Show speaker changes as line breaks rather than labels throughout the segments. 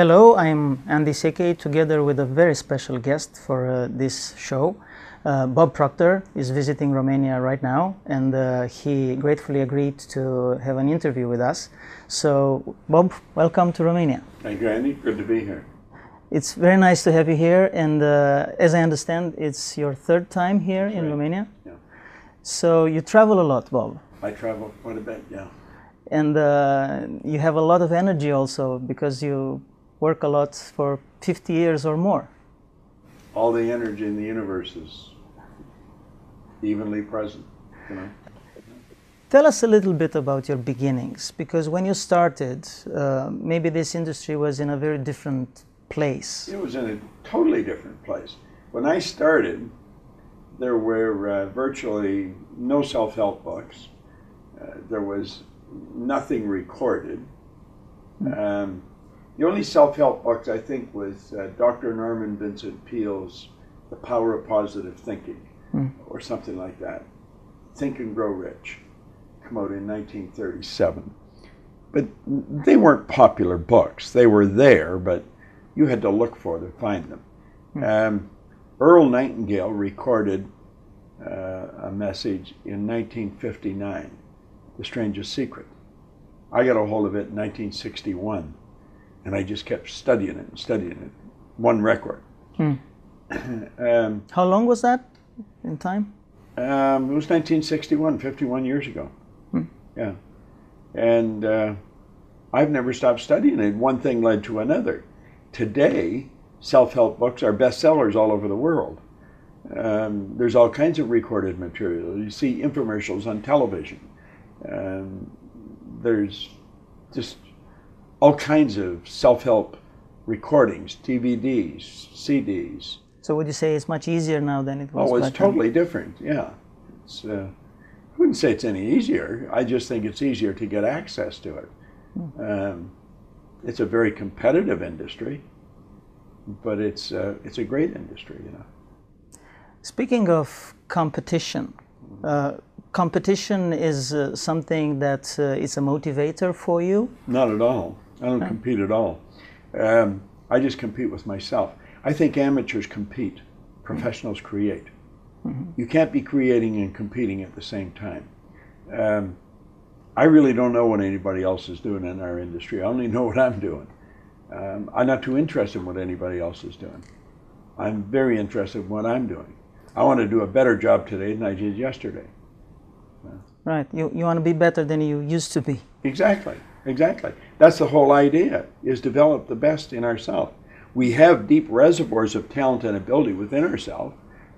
Hello, I'm Andy Szekely together with a very special guest for uh, this show. Uh, Bob Proctor is visiting Romania right now, and uh, he gratefully agreed to have an interview with us. So, Bob, welcome to Romania.
Thank you, Andy. Good to be here.
It's very nice to have you here, and uh, as I understand, it's your third time here in
right.
Romania.
Yeah.
So, you travel a lot, Bob,
I travel quite a bit, yeah.
and uh, you have a lot of energy also because you work a lot for 50 years or more.
All the energy in the universe is evenly present, you know.
Tell us a little bit about your beginnings, because when you started, uh, maybe this industry was in a very different place.
It was in a totally different place. When I started, there were uh, virtually no self-help books. Uh, there was nothing recorded. Um, the only self-help books I think was uh, Dr. Norman Vincent Peale's The Power of Positive Thinking, or something like that. Think and Grow Rich, come out in 1937. But they weren't popular books. They were there, but you had to look for them, find them. Um, Earl Nightingale recorded uh, a message in 1959, The Strangest Secret. I got a hold of it in 1961, and I just kept studying it and studying it. One record. um,
How long was that in time?
um, it was 1961, 51 years ago. Yeah. And uh, I've never stopped studying it. One thing led to another. Today, self help books are bestsellers all over the world. Um, there's all kinds of recorded material. You see infomercials on television. Um, there's just all kinds of self help recordings, DVDs, CDs.
So would you say it's much easier now than it was
Oh, it's
back then?
totally different. Yeah, it's. Uh, I wouldn't say it's any easier. I just think it's easier to get access to it. Um, it's a very competitive industry, but it's uh, it's a great industry. You know.
Speaking of competition, uh, competition is uh, something that uh, is a motivator for you.
Not at all. I don't compete at all. Um, I just compete with myself. I think amateurs compete, professionals create. You can't be creating and competing at the same time. Um, I really don't know what anybody else is doing in our industry. I only know what I'm doing. Um, I'm not too interested in what anybody else is doing. I'm very interested in what I'm doing. I want to do a better job today than I did yesterday.
Right. You, you want to be better than you used to be.
Exactly, exactly. That's the whole idea, is develop the best in ourselves. We have deep reservoirs of talent and ability within ourselves.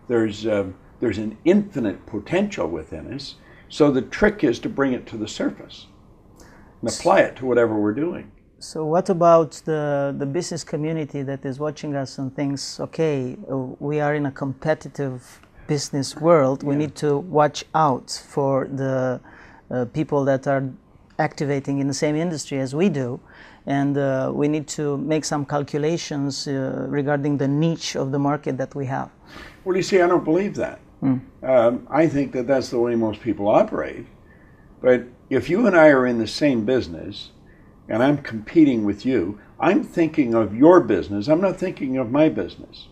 There's, um, there's an infinite potential within us. So the trick is to bring it to the surface and apply it to whatever we're doing.
So what about the, the business community that is watching us and thinks, okay, uh, we are in a competitive business world. We need to watch out for the uh, people that are activating in the same industry as we do. And uh, we need to make some calculations uh, regarding the niche of the market that we have.
Well, you see, I don't believe that. Um, I think that that's the way most people operate. But if you and I are in the same business and I'm competing with you, I'm thinking of your business. I'm not thinking of my business.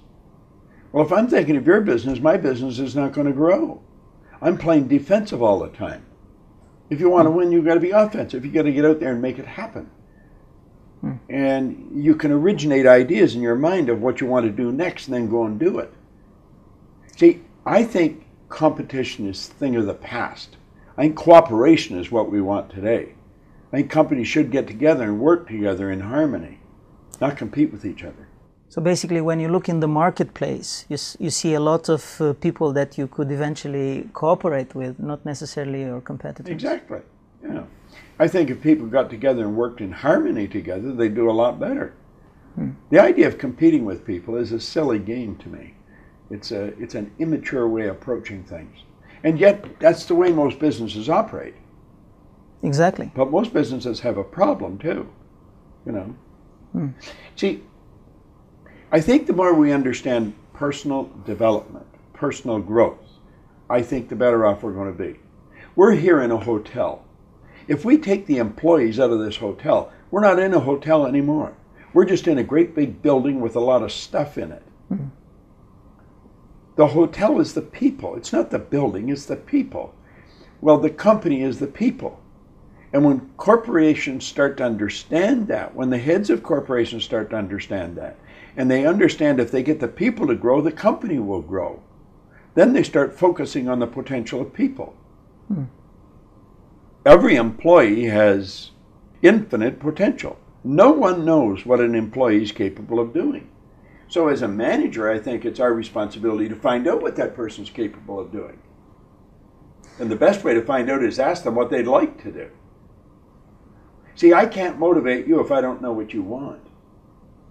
Well, if I'm thinking of your business, my business is not going to grow. I'm playing defensive all the time. If you want to win, you've got to be offensive. You've got to get out there and make it happen. Hmm. And you can originate ideas in your mind of what you want to do next and then go and do it. See, I think competition is a thing of the past. I think cooperation is what we want today. I think companies should get together and work together in harmony, not compete with each other.
So basically, when you look in the marketplace, you, you see a lot of uh, people that you could eventually cooperate with, not necessarily your competitors.
Exactly. Yeah. I think if people got together and worked in harmony together, they'd do a lot better. The idea of competing with people is a silly game to me. It's a it's an immature way of approaching things. And yet that's the way most businesses operate.
Exactly.
But most businesses have a problem too. You know. See, I think the more we understand personal development, personal growth, I think the better off we're going to be. We're here in a hotel. If we take the employees out of this hotel, we're not in a hotel anymore. We're just in a great big building with a lot of stuff in it. Mm-hmm. The hotel is the people. It's not the building, it's the people. Well, the company is the people. And when corporations start to understand that, when the heads of corporations start to understand that, and they understand if they get the people to grow, the company will grow, then they start focusing on the potential of people. Hmm. Every employee has infinite potential. No one knows what an employee is capable of doing. So, as a manager, I think it's our responsibility to find out what that person's capable of doing. And the best way to find out is ask them what they'd like to do. See, I can't motivate you if I don't know what you want.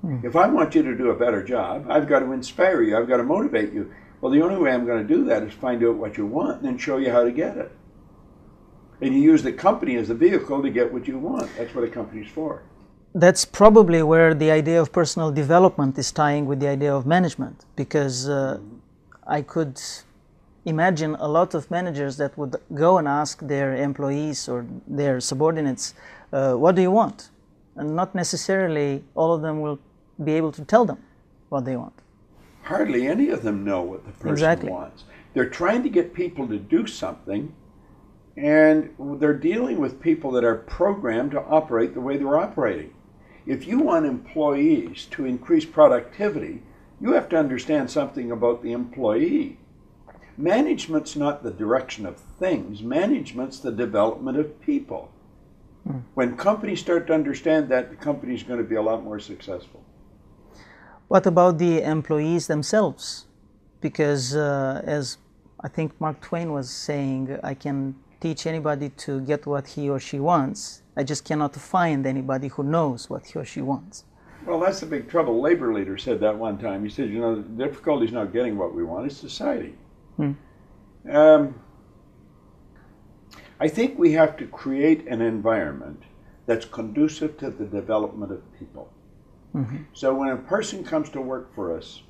Hmm. If I want you to do a better job, I've got to inspire you, I've got to motivate you. Well, the only way I'm going to do that is find out what you want and then show you how to get it. And you use the company as the vehicle to get what you want. That's what a company's for.
That's probably where the idea of personal development is tying with the idea of management, because uh, I could imagine a lot of managers that would go and ask their employees or their subordinates uh, what do you want? And not necessarily all of them will be able to tell them what they want.
Hardly any of them know what the person exactly. wants. They're trying to get people to do something, and they're dealing with people that are programmed to operate the way they're operating. If you want employees to increase productivity, you have to understand something about the employee. Management's not the direction of things, management's the development of people. Mm. When companies start to understand that, the company is going to be a lot more successful.
What about the employees themselves? Because, uh, as I think Mark Twain was saying, I can teach anybody to get what he or she wants. I just cannot find anybody who knows what he or she wants.
Well, that's the big trouble. Labor leader said that one time. He said, you know, the difficulty is not getting what we want, it's society. Hmm. Um, I think we have to create an environment that's conducive to the development of people. Mm-hmm. So when a person comes to work for us,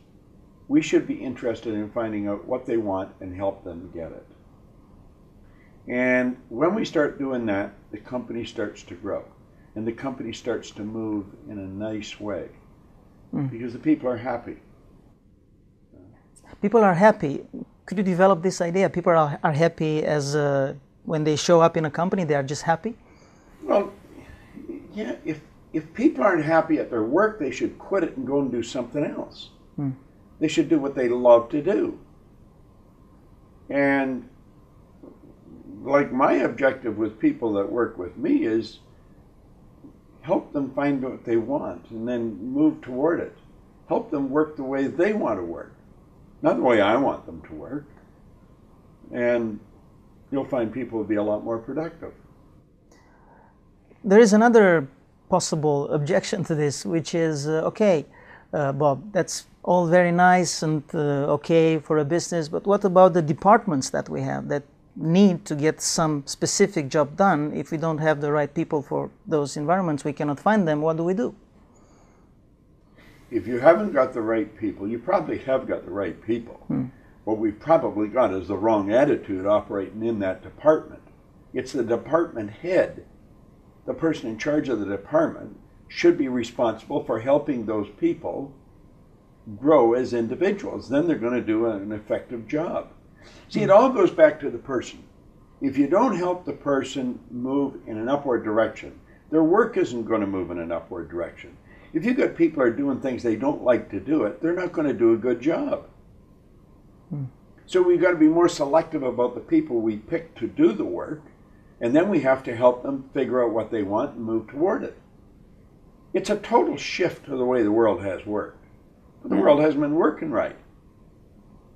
we should be interested in finding out what they want and help them get it. And when we start doing that, the company starts to grow and the company starts to move in a nice way mm. because the people are happy.
People are happy. Could you develop this idea? People are, are happy as uh, when they show up in a company, they are just happy?
Well, yeah, if, if people aren't happy at their work, they should quit it and go and do something else. Hmm. They should do what they love to do. And like my objective with people that work with me is help them find what they want and then move toward it. Help them work the way they want to work, not the way I want them to work. And you'll find people will be a lot more productive.
There is another possible objection to this, which is uh, okay, uh, Bob, that's all very nice and uh, okay for a business, but what about the departments that we have that need to get some specific job done? If we don't have the right people for those environments, we cannot find them. What do we do?
If you haven't got the right people, you probably have got the right people. Hmm what we've probably got is the wrong attitude operating in that department. It's the department head, the person in charge of the department, should be responsible for helping those people grow as individuals. Then they're going to do an effective job. See, it all goes back to the person. If you don't help the person move in an upward direction, their work isn't going to move in an upward direction. If you've got people are doing things they don't like to do it, they're not going to do a good job. Hmm. So we've got to be more selective about the people we pick to do the work, and then we have to help them figure out what they want and move toward it. It's a total shift to the way the world has worked. But the world hasn't been working right.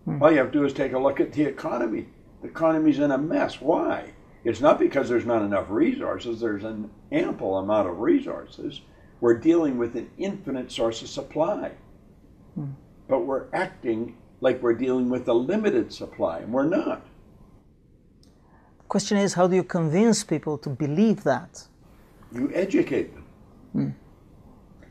Hmm. All you have to do is take a look at the economy. The economy's in a mess. Why? It's not because there's not enough resources, there's an ample amount of resources. We're dealing with an infinite source of supply. But we're acting like we're dealing with a limited supply, and we're not.
The question is, how do you convince people to believe that?
You educate them. Hmm.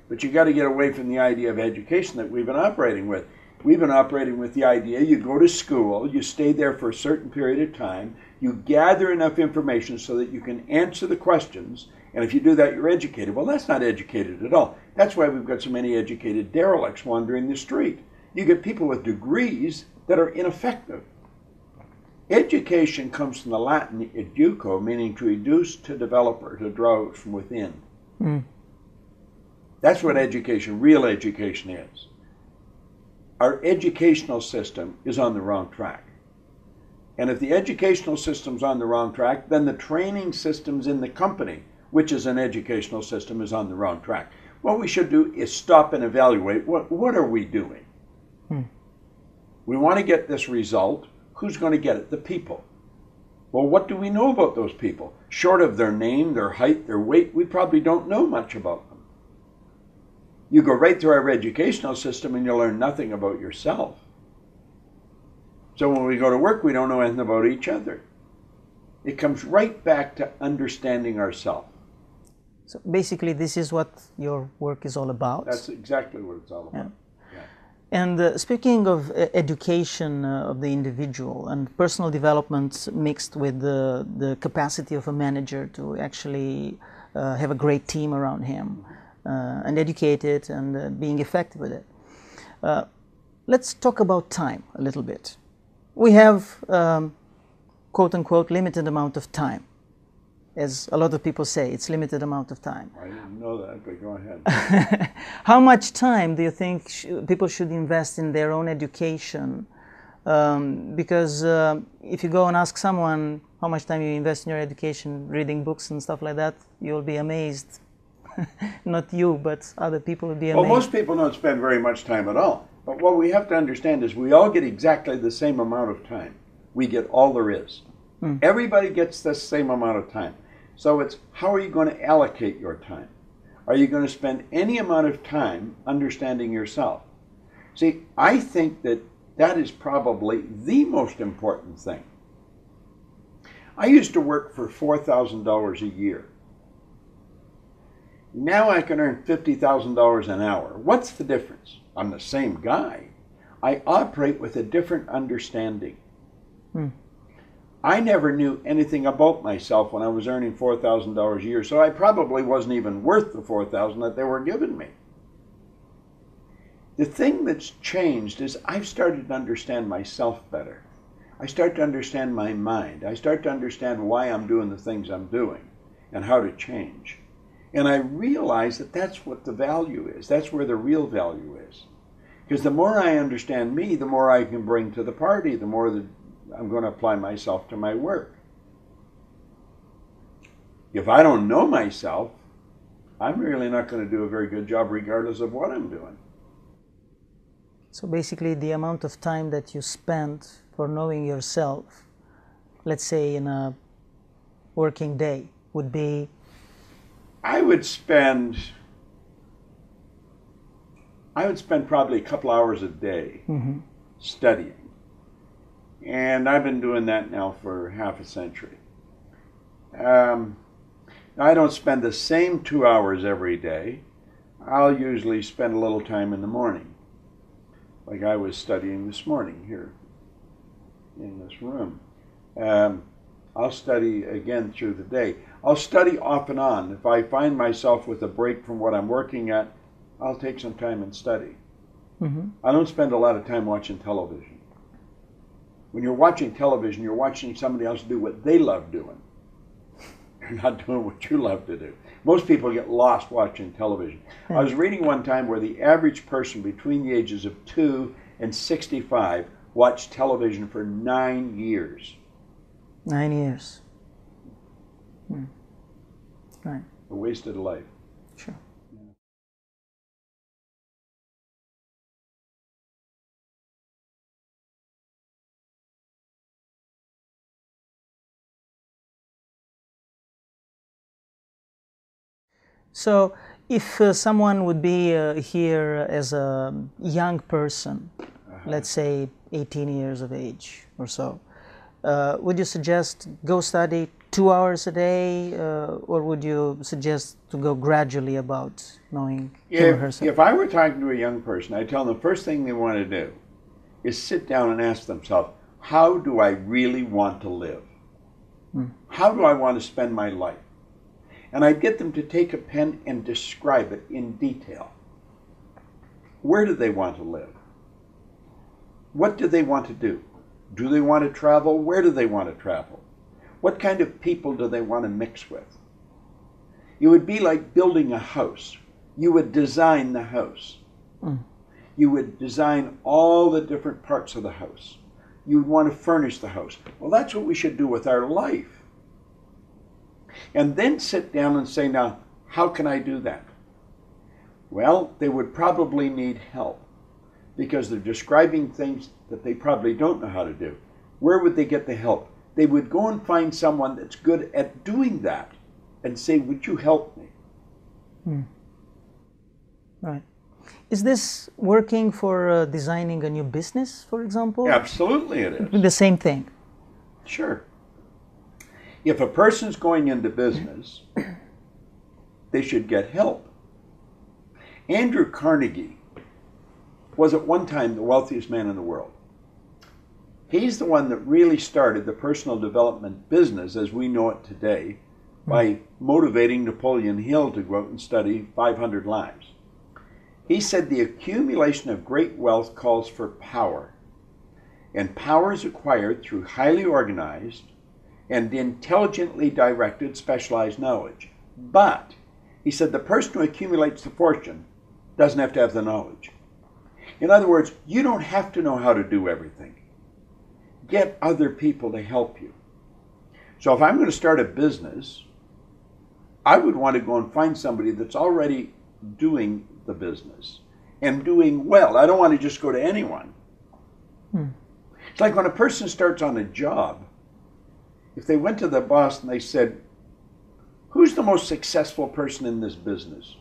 But you got to get away from the idea of education that we've been operating with. We've been operating with the idea you go to school, you stay there for a certain period of time, you gather enough information so that you can answer the questions, and if you do that, you're educated. Well, that's not educated at all. That's why we've got so many educated derelicts wandering the street. You get people with degrees that are ineffective. Education comes from the Latin educo, meaning to educe, to develop, or to draw out from within. Mm. That's what education, real education is. Our educational system is on the wrong track. And if the educational system's on the wrong track, then the training systems in the company, which is an educational system, is on the wrong track. What we should do is stop and evaluate what, what are we doing? Hmm. We want to get this result. Who's going to get it? The people. Well, what do we know about those people? Short of their name, their height, their weight, we probably don't know much about them. You go right through our educational system and you learn nothing about yourself. So when we go to work, we don't know anything about each other. It comes right back to understanding ourselves.
So basically, this is what your work is all about.
That's exactly what it's all about. Yeah.
Yeah. And uh, speaking of uh, education uh, of the individual and personal development mixed with the, the capacity of a manager to actually uh, have a great team around him uh, and educate it and uh, being effective with it. let's talk about time a little bit we have um, quote unquote limited amount of time as a lot of people say it's limited amount of time
i didn't know that but go ahead
how much time do you think sh people should invest in their own education um, because uh, if you go and ask someone how much time you invest in your education reading books and stuff like that you'll be amazed not you but other people will be amazed
well most people don't spend very much time at all but what we have to understand is we all get exactly the same amount of time. We get all there is. Hmm. Everybody gets the same amount of time. So it's how are you going to allocate your time? Are you going to spend any amount of time understanding yourself? See, I think that that is probably the most important thing. I used to work for $4,000 a year. Now I can earn $50,000 an hour. What's the difference? I'm the same guy. I operate with a different understanding. Hmm. I never knew anything about myself when I was earning $4,000 a year, so I probably wasn't even worth the 4000 that they were giving me. The thing that's changed is I've started to understand myself better. I start to understand my mind. I start to understand why I'm doing the things I'm doing and how to change. And I realize that that's what the value is. That's where the real value is. Because the more I understand me, the more I can bring to the party, the more that I'm going to apply myself to my work. If I don't know myself, I'm really not going to do a very good job regardless of what I'm doing.
So basically, the amount of time that you spend for knowing yourself, let's say in a working day, would be
I would spend I would spend probably a couple hours a day mm-hmm. studying. And I've been doing that now for half a century. Um, I don't spend the same two hours every day. I'll usually spend a little time in the morning, like I was studying this morning here in this room. Um, I'll study again through the day. I'll study off and on. If I find myself with a break from what I'm working at, I'll take some time and study. Mm-hmm. I don't spend a lot of time watching television. When you're watching television, you're watching somebody else do what they love doing. You're not doing what you love to do. Most people get lost watching television. I was reading one time where the average person between the ages of 2 and 65 watched television for nine years.
Nine years. Hmm. Right.
A wasted life.
Sure. So, if uh, someone would be uh, here as a young person, uh-huh. let's say 18 years of age or so, uh, would you suggest go study two hours a day, uh, or would you suggest to go gradually about knowing
if? If I were talking to a young person, I'd tell them the first thing they want to do is sit down and ask themselves, how do I really want to live? Hmm. How do I want to spend my life? And I'd get them to take a pen and describe it in detail. Where do they want to live? What do they want to do? Do they want to travel? Where do they want to travel? What kind of people do they want to mix with? It would be like building a house. You would design the house.
Mm.
You would design all the different parts of the house. You would want to furnish the house. Well, that's what we should do with our life. And then sit down and say, now, how can I do that? Well, they would probably need help because they're describing things that they probably don't know how to do. Where would they get the help? They would go and find someone that's good at doing that and say, Would you help me?
Hmm. Right. Is this working for uh, designing a new business, for example?
Absolutely, it is.
The same thing.
Sure. If a person's going into business, they should get help. Andrew Carnegie was at one time the wealthiest man in the world. He's the one that really started the personal development business as we know it today by motivating Napoleon Hill to go out and study 500 lives. He said the accumulation of great wealth calls for power, and power is acquired through highly organized and intelligently directed specialized knowledge. But, he said, the person who accumulates the fortune doesn't have to have the knowledge. In other words, you don't have to know how to do everything. Get other people to help you. So if I'm going to start a business, I would want to go and find somebody that's already doing the business and doing well. I don't want to just go to anyone.
Hmm.
It's like when a person starts on a job, if they went to the boss and they said, Who's the most successful person in this business?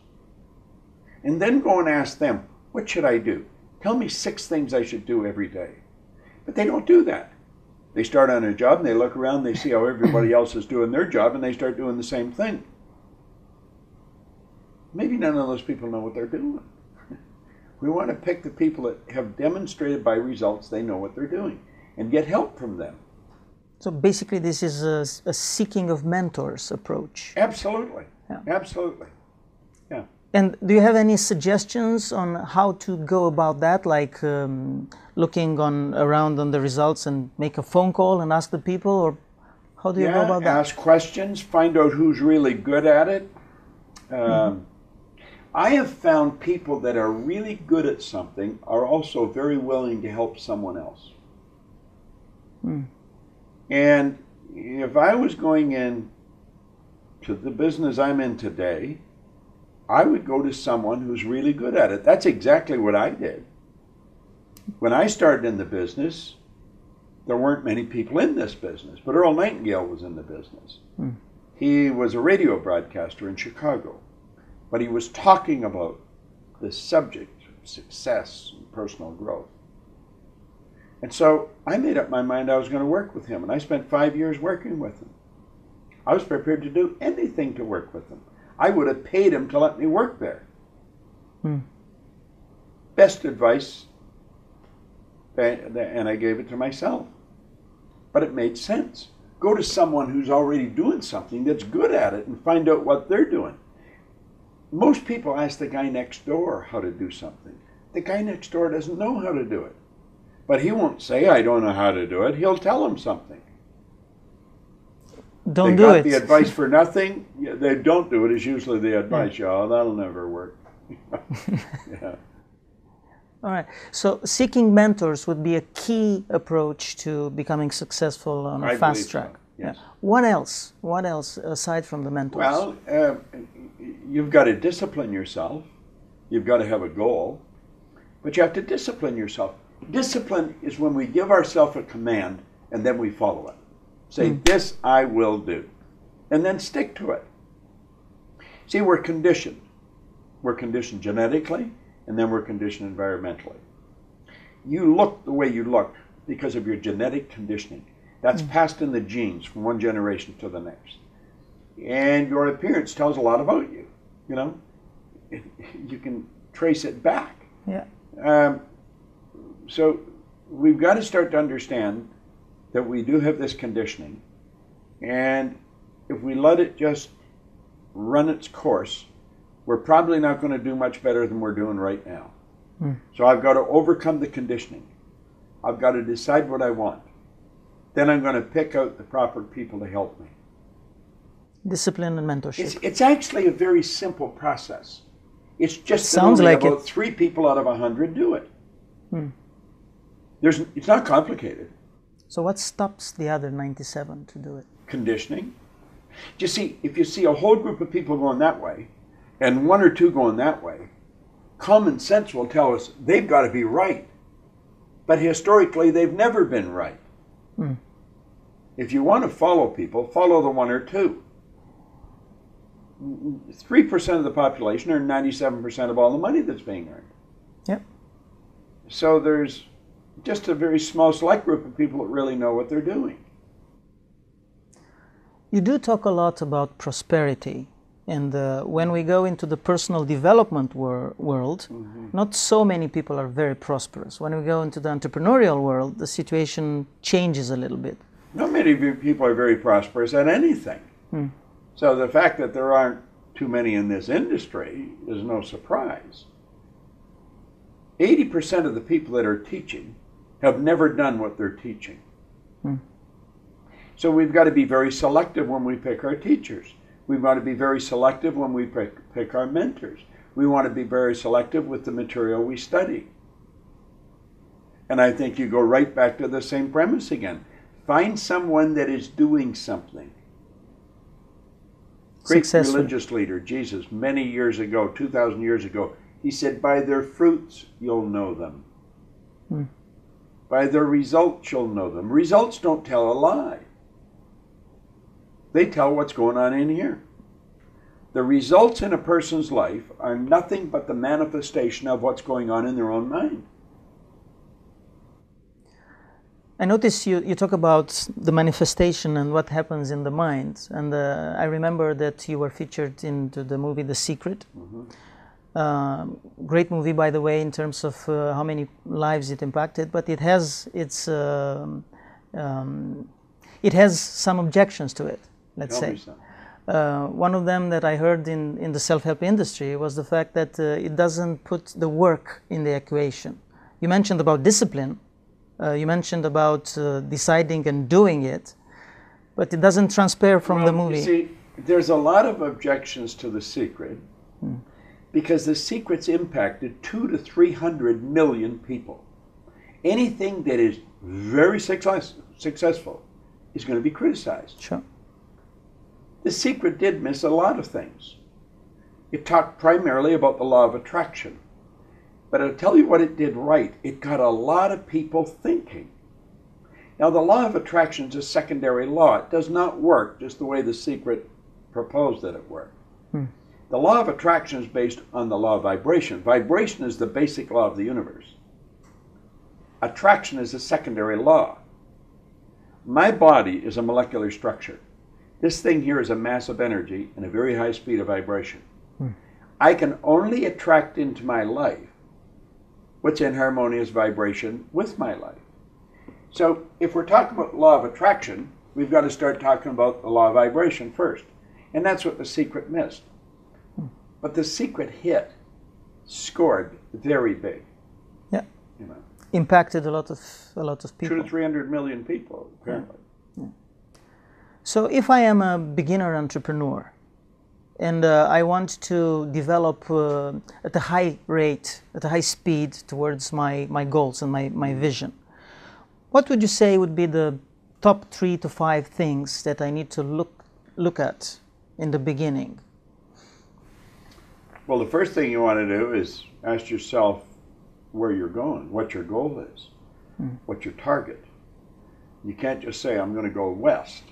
And then go and ask them, What should I do? Tell me six things I should do every day. But they don't do that. They start on a job and they look around, they see how everybody else is doing their job, and they start doing the same thing. Maybe none of those people know what they're doing. We want to pick the people that have demonstrated by results they know what they're doing and get help from them.
So basically, this is a, a seeking of mentors approach.
Absolutely.
Yeah.
Absolutely. Yeah.
And do you have any suggestions on how to go about that, like um, looking on around on the results and make a phone call and ask the people, or how do you
yeah,
go about that?
ask questions, find out who's really good at it. Um, I have found people that are really good at something are also very willing to help someone else.
Hmm.
And if I was going in to the business I'm in today, I would go to someone who's really good at it. That's exactly what I did. When I started in the business, there weren't many people in this business, but Earl Nightingale was in the business.
Hmm.
He was a radio broadcaster in Chicago, but he was talking about the subject of success and personal growth. And so I made up my mind I was going to work with him, and I spent five years working with him. I was prepared to do anything to work with him. I would have paid him to let me work there.
Hmm.
Best advice, and and I gave it to myself. But it made sense. Go to someone who's already doing something that's good at it and find out what they're doing. Most people ask the guy next door how to do something. The guy next door doesn't know how to do it. But he won't say, I don't know how to do it. He'll tell them something.
Don't
they
do
got
it.
the advice for nothing. Yeah, they don't do it is usually the advice. Yeah, oh, that'll never work. yeah.
All right. So seeking mentors would be a key approach to becoming successful on a
I
fast
believe so,
track.
yes.
Yeah. What else? What else aside from the mentors?
Well, uh, you've got to discipline yourself. You've got to have a goal, but you have to discipline yourself. Discipline is when we give ourselves a command and then we follow it. Say, This I will do, and then stick to it. See, we're conditioned. We're conditioned genetically, and then we're conditioned environmentally. You look the way you look because of your genetic conditioning. That's passed in the genes from one generation to the next. And your appearance tells a lot about you. You know, you can trace it back.
yeah.
Um, so we've got to start to understand that we do have this conditioning, and if we let it just run its course, we're probably not going to do much better than we're doing right now.
Hmm.
So I've got to overcome the conditioning. I've got to decide what I want. Then I'm going to pick out the proper people to help me.
Discipline and mentorship.
It's, it's actually a very simple process. It's just that
Sounds
only
like
about
it.
three people out of a hundred do it.
Hmm.
There's, it's not complicated.
so what stops the other 97 to do it?
Conditioning. Do You see, if you see a whole group of people going that way, and one or two going that way, common sense will tell us they've got to be right. But historically, they've never been right.
Hmm.
If you want to follow people, follow the one or two. 3% of the population earn 97% of all the money that's being earned.
Yep.
So there's just a very small select group of people that really know what they're doing.
You do talk a lot about prosperity. And uh, when we go into the personal development wor- world, not so many people are very prosperous. When we go into the entrepreneurial world, the situation changes a little bit.
Not many people are very prosperous at anything.
Hmm.
So the fact that there aren't too many in this industry is no surprise. 80% of the people that are teaching have never done what they're teaching.
Hmm.
So we've got to be very selective when we pick our teachers. We've got to be very selective when we pick, pick our mentors. We want to be very selective with the material we study. And I think you go right back to the same premise again. Find someone that is doing something. Great
Successful.
religious leader, Jesus, many years ago, 2,000 years ago, he said, By their fruits you'll know them.
Hmm.
By their results you'll know them. Results don't tell a lie, they tell what's going on in here. The results in a person's life are nothing but the manifestation of what's going on in their own mind.
I notice you, you talk about the manifestation and what happens in the mind. And uh, I remember that you were featured in the, the movie The Secret. Um, great movie, by the way, in terms of uh, how many lives it impacted. But it has its um, um, it has some objections to it. Let's
Tell
say. Uh, one of them that I heard in, in the self help industry was the fact that uh, it doesn't put the work in the equation. You mentioned about discipline, uh, you mentioned about uh, deciding and doing it, but it doesn't transfer from the movie.
You see, there's a lot of objections to the secret because the secret's impacted two to three hundred million people. Anything that is very success, successful is going to be criticized.
Sure.
The secret did miss a lot of things. It talked primarily about the law of attraction. But I'll tell you what it did right. It got a lot of people thinking. Now, the law of attraction is a secondary law. It does not work just the way the secret proposed that it worked.
Hmm.
The law of attraction is based on the law of vibration. Vibration is the basic law of the universe. Attraction is a secondary law. My body is a molecular structure. This thing here is a mass of energy and a very high speed of vibration. Hmm. I can only attract into my life what's in harmonious vibration with my life. So, if we're talking about law of attraction, we've got to start talking about the law of vibration first. And that's what the secret missed. But the secret hit, scored very big.
Yeah.
You know,
Impacted a lot of a lot of people.
two to three hundred million people apparently.
So, if I am a beginner entrepreneur and uh, I want to develop uh, at a high rate, at a high speed towards my, my goals and my, my vision, what would you say would be the top three to five things that I need to look, look at in the beginning?
Well, the first thing you want to do is ask yourself where you're going, what your goal is, hmm. what your target. You can't just say, I'm going to go west,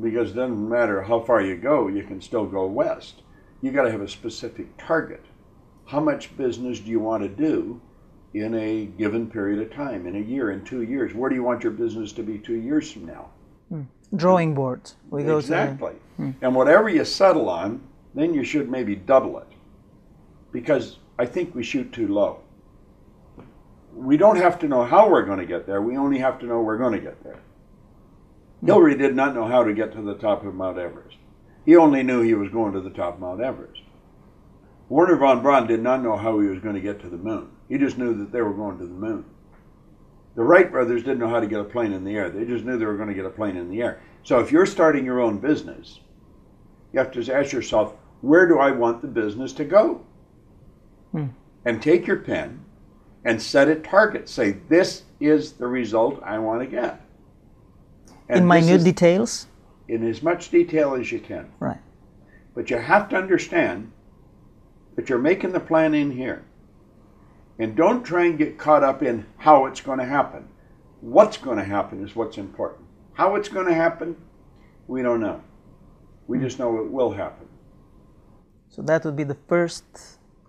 because it doesn't matter how far you go, you can still go west. You got to have a specific target. How much business do you want to do in a given period of time, in a year, in two years? Where do you want your business to be two years from now? Hmm.
Drawing board. We go
exactly. Hmm. And whatever you settle on, then you should maybe double it. Because I think we shoot too low. We don't have to know how we're going to get there, we only have to know we're going to get there. Hillary did not know how to get to the top of Mount Everest. He only knew he was going to the top of Mount Everest. Wernher von Braun did not know how he was going to get to the moon. He just knew that they were going to the moon. The Wright brothers didn't know how to get a plane in the air. They just knew they were going to get a plane in the air. So if you're starting your own business, you have to ask yourself, where do I want the business to go?
Hmm.
And take your pen and set a target. Say, this is the result I want to get. And
In minute
is
details?
in as much detail as you can.
Right.
But you have to understand that you're making the plan in here. And don't try and get caught up in how it's going to happen. What's going to happen is what's important. How it's going to happen, we don't know. We just know it will happen.
So that would be the first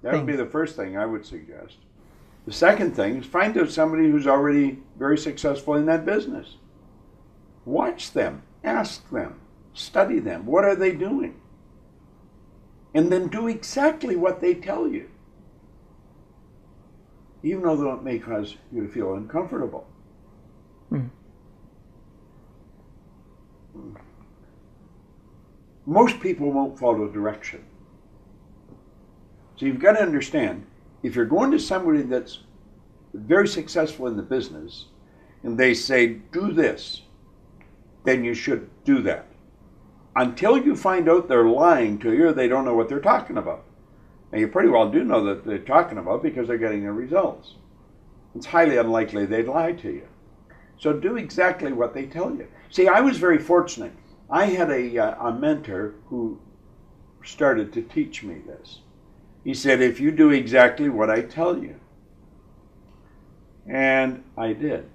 That would be
Thing.
the first thing I would suggest. The second thing is find out somebody who's already very successful in that business. Watch them, ask them, study them. What are they doing? And then do exactly what they tell you. Even though it may cause you to feel uncomfortable.
Hmm.
Most people won't follow direction. So you've got to understand if you're going to somebody that's very successful in the business and they say, do this, then you should do that. Until you find out they're lying to you or they don't know what they're talking about. And you pretty well do know that they're talking about because they're getting the results. It's highly unlikely they'd lie to you. So do exactly what they tell you. See, I was very fortunate. I had a, uh, a mentor who started to teach me this. He said, if you do exactly what I tell you. And I did.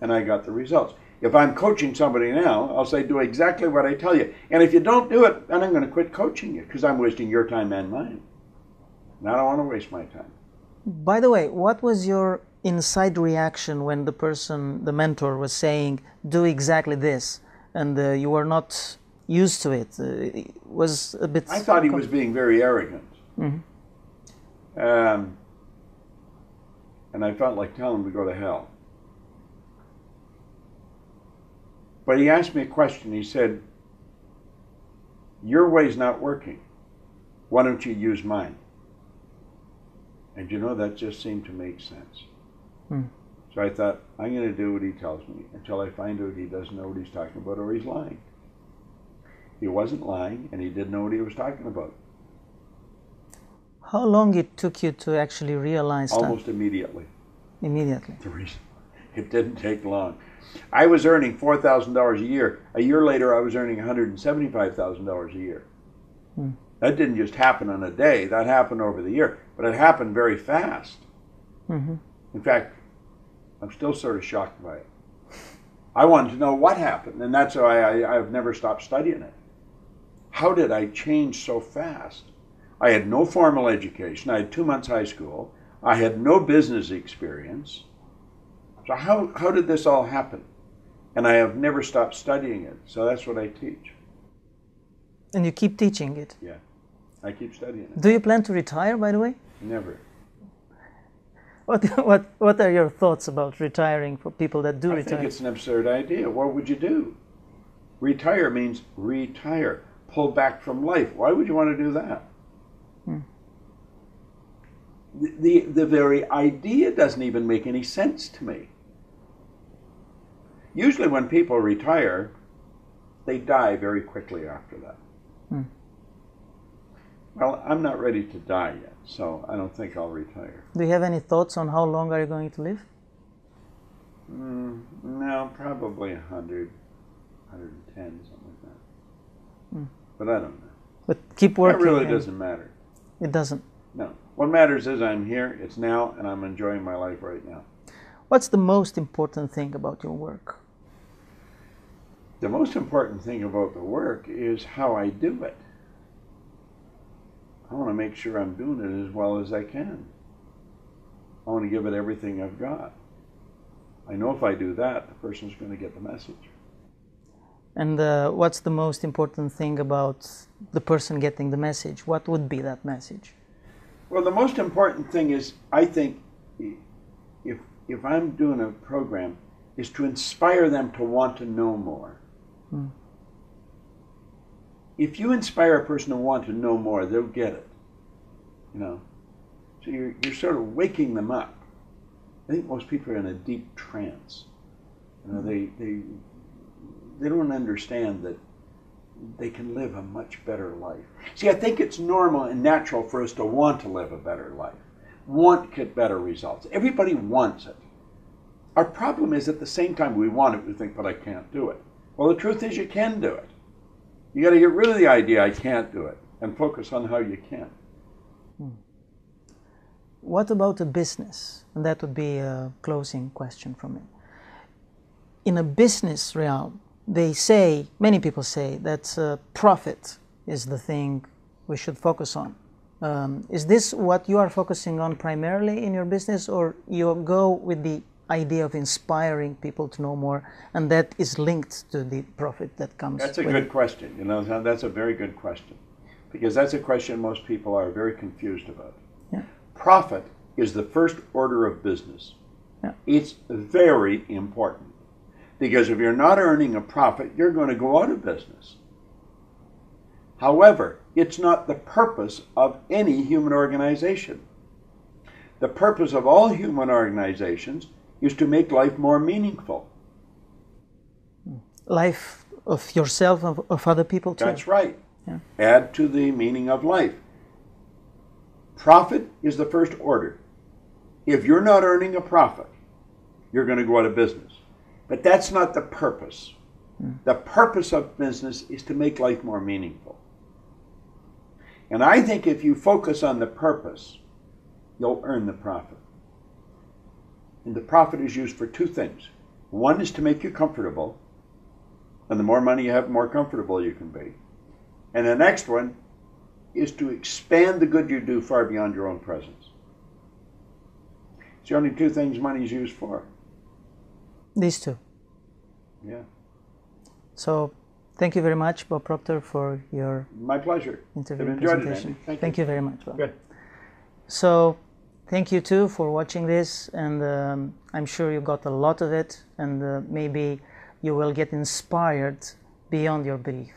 And I got the results. If I'm coaching somebody now, I'll say, do exactly what I tell you. And if you don't do it, then I'm going to quit coaching you because I'm wasting your time and mine. And I don't want to waste my time.
By the way, what was your inside reaction when the person, the mentor, was saying, "Do exactly this," and uh, you were not used to it? Uh, it was a bit.
I thought he was being very arrogant. Um, and I felt like telling him to go to hell. But he asked me a question. He said, Your way's not working. Why don't you use mine? And you know, that just seemed to make sense.
Hmm.
So I thought, I'm going to do what he tells me until I find out he doesn't know what he's talking about or he's lying. He wasn't lying and he didn't know what he was talking about.
How long it took you to actually realize that?
Almost immediately.
that immediately?
the reason it didn't take long. I was earning four thousand dollars a year. A year later, I was earning one hundred and seventy-five thousand dollars a year.
Hmm.
That didn't just happen in a day. That happened over the year, but it happened very fast.
hmm
In fact, I'm still sort of shocked by it. I wanted to know what happened, and that's why I, I've never stopped studying it. How did I change so fast? I had no formal education. I had two months high school. I had no business experience. So how, how did this all happen? And I have never stopped studying it. So that's what I teach.
And you keep teaching it.
Yeah. I keep studying it.
Do you plan to retire, by the way?
Never.
What, what, what are your thoughts about retiring for people that do
I
retire?
I think it's an absurd idea. What would you do? Retire means retire, pull back from life. Why would you want to do that?
Hmm.
The, the, the very idea doesn't even make any sense to me. Usually, when people retire, they die very quickly after that.
Hmm.
Well, I'm not ready to die yet, so I don't think I'll retire.
Do you have any thoughts on how long are you going to live?
Mm, no, probably 100, 110, something like that.
Hmm.
But I don't know.
But keep working.
That
working.
really doesn't matter.
It doesn't.
No. What matters is I'm here, it's now, and I'm enjoying my life right now.
What's the most important thing about your work?
The most important thing about the work is how I do it. I want to make sure I'm doing it as well as I can. I want to give it everything I've got. I know if I do that, the person's going to get the message.
And uh, what's the most important thing about the person getting the message? What would be that message?
Well, the most important thing is, I think, if if I'm doing a program, is to inspire them to want to know more.
Hmm.
if you inspire a person to want to know more, they'll get it. You know, so you're you're sort of waking them up. I think most people are in a deep trance. You know, they they they don't understand that they can live a much better life. See, I think it's normal and natural for us to want to live a better life, want to get better results. Everybody wants it. Our problem is at the same time we want it, we think, but I can't do it. Well, the truth is you can do it. You got to get rid of the idea I can't do it and focus on how you can. Hmm.
What about a business? And that would be a closing question from me. In a business realm, they say, many people say, that uh, profit is the thing we should focus on. Um, is this what you are focusing on primarily in your business, or you go with the idea of inspiring people to know more, and that is linked to the profit that comes?
That's a good
it?
question. You know, that's a very good question because that's a question most people are very confused about.
Yeah.
Profit is the first order of business.
Yeah.
It's very important because if you're not earning a profit, you're going to go out of business. However, it's not the purpose of any human organization. The purpose of all human organizations is to make life more meaningful.
Life of yourself, of, of other people too.
That's right.
Yeah.
Add to the meaning of life. Profit is the first order. If you're not earning a profit, you're going to go out of business. But that's not the purpose. Hmm. The purpose of business is to make life more meaningful. And I think if you focus on the purpose, you'll earn the profit. And the profit is used for two things. One is to make you comfortable, and the more money you have, the more comfortable you can be. And the next one is to expand the good you do far beyond your own presence. It's the only two things money is used for.
These two.
Yeah.
So, thank you very much, Bob Proctor, for your
My pleasure.
interview
enjoyed it,
presentation.
Thank you.
you very much. Bob.
Good.
So, thank you too for watching this, and um, I'm sure you got a lot of it, and uh, maybe you will get inspired beyond your belief.